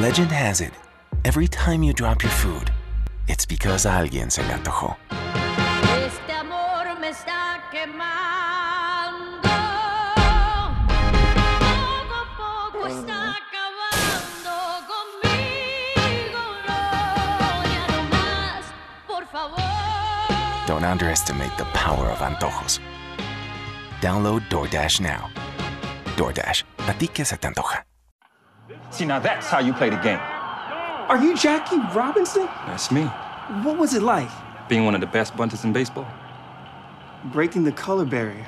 Legend has it, every time you drop your food, it's because alguien se le antojó. Este amor me está quemando. Poco a poco está acabando conmigo. No, ya no más, por favor. Don't underestimate the power of antojos. Download DoorDash now. DoorDash, ¿a ti qué se te antoja? See, now that's how you play the game. Are you Jackie Robinson? That's me, What was it like? being one of the best bunters in baseball. Breaking the color barrier.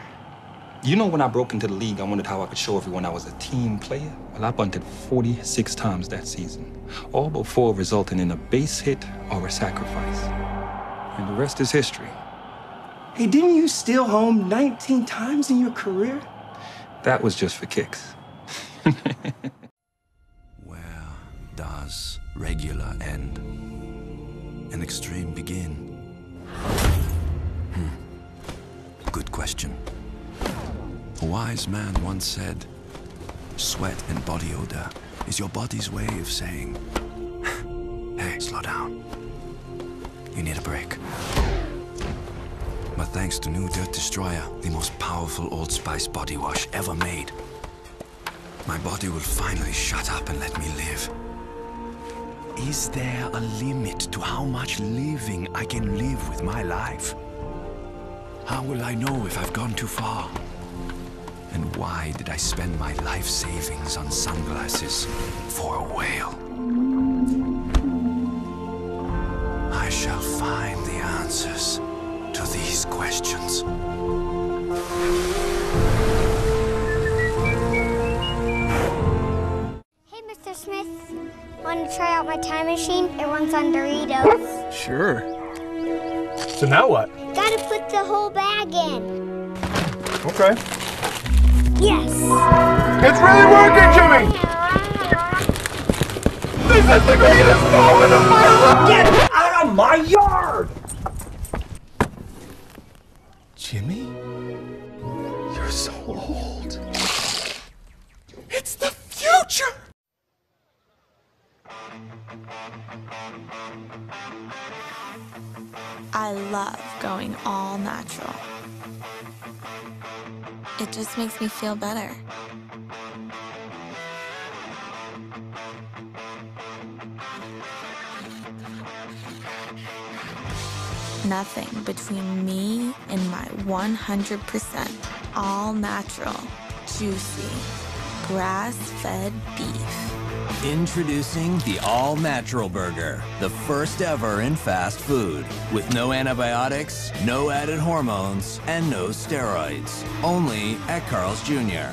You know, when I broke into the league, I wondered how I could show everyone I was a team player. Well, I bunted 46 times that season, all but four resulting in a base hit or a sacrifice. And the rest is history. Hey, didn't you steal home 19 times in your career? That was just for kicks. Does regular end and extreme begin? Hmm. Good question. A wise man once said, sweat and body odor is your body's way of saying, hey, slow down. You need a break. But thanks to New Dirt Destroyer, the most powerful Old Spice body wash ever made, my body will finally shut up and let me live. Is there a limit to how much living I can live with my life? How will I know if I've gone too far? And why did I spend my life savings on sunglasses for a whale? I shall find the answers to these questions. Hey, Mr. Smith. Want to try out my time machine? It runs on Doritos. Sure. So now what? Gotta put the whole bag in. Okay. Yes. It's really working, Jimmy! This is the greatest moment of my life! Get out of my yard! Jimmy? You're so old. It's the future! I love going all natural. It just makes me feel better. Nothing between me and my 100% all natural, juicy, grass fed beef. Introducing the All Natural Burger, the first ever in fast food. With no antibiotics, no added hormones, and no steroids. Only at Carl's Jr.